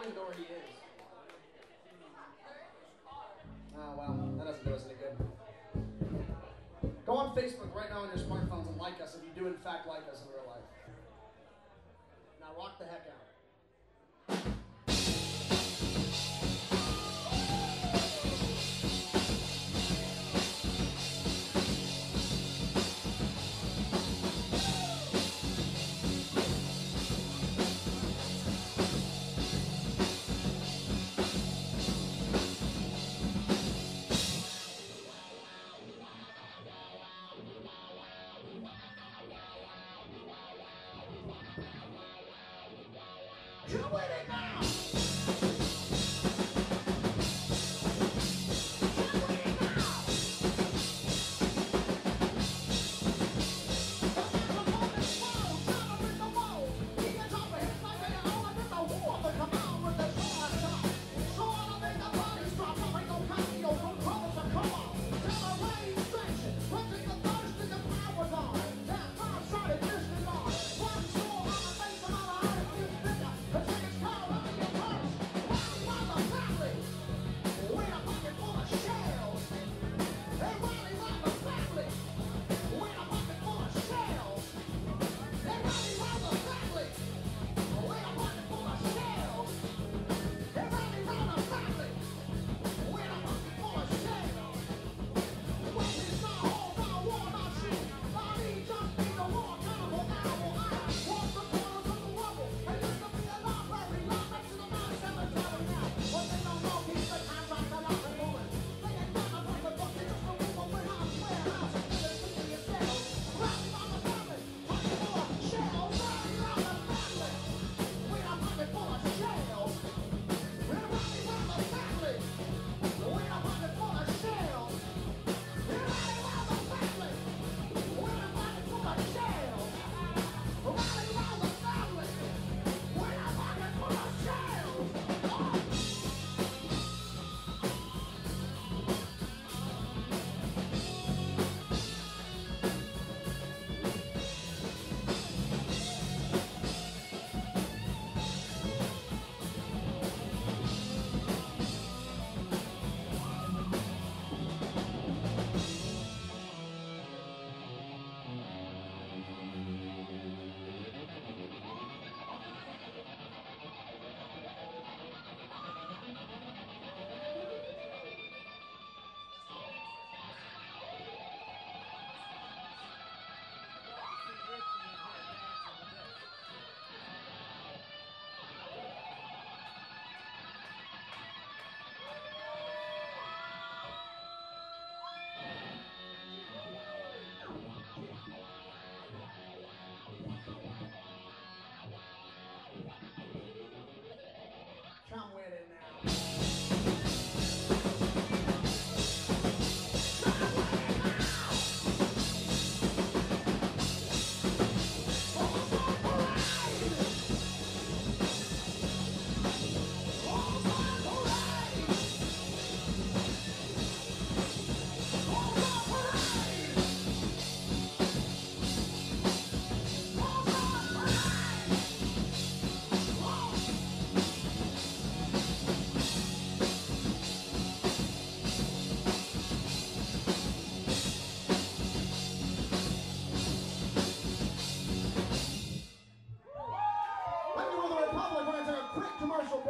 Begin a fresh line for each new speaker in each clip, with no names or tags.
he is. Oh, well, that doesn't do us any good. Go on Facebook right now on your smartphones and like us if you do, in fact, like us in real life. Now, rock the heck out.
With it now!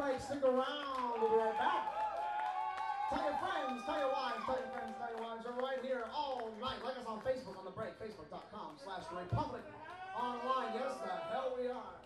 Everybody stick around. We'll be right back. Tell your friends, tell your wives, tell your friends, tell your wives. We're right here all night. Like us on Facebook on the break, facebook.com slash Republik Online. Yes, the hell we are.